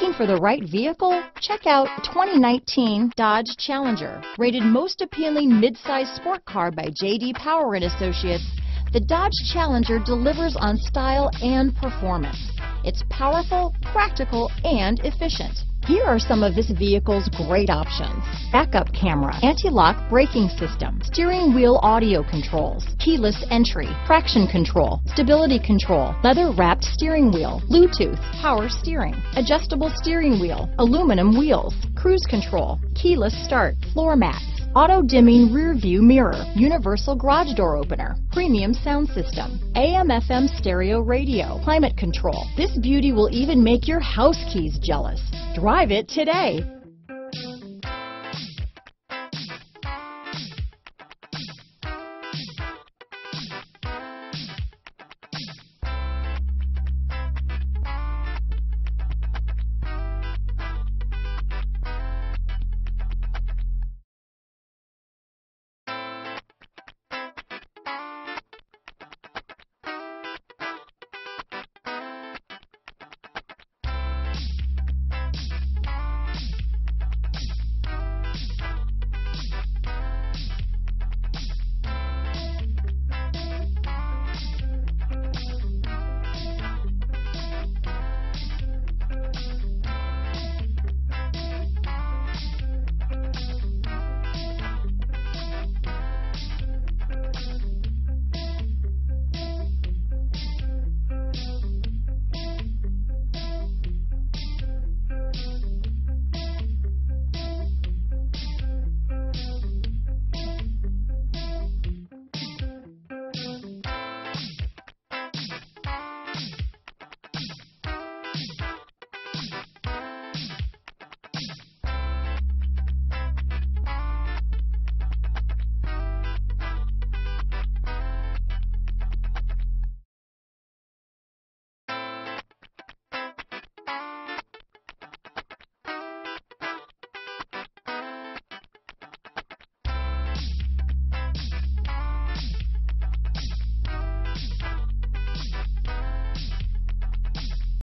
Looking for the right vehicle? Check out 2019 Dodge Challenger. Rated most appealing midsize sport car by J.D. Power and Associates, the Dodge Challenger delivers on style and performance. It's powerful, practical, and efficient. Here are some of this vehicle's great options. Backup camera, anti-lock braking system, steering wheel audio controls, keyless entry, traction control, stability control, leather wrapped steering wheel, Bluetooth, power steering, adjustable steering wheel, aluminum wheels, cruise control, keyless start, floor mats, auto dimming rear view mirror, universal garage door opener, premium sound system, AM FM stereo radio, climate control. This beauty will even make your house keys jealous. Drive it today.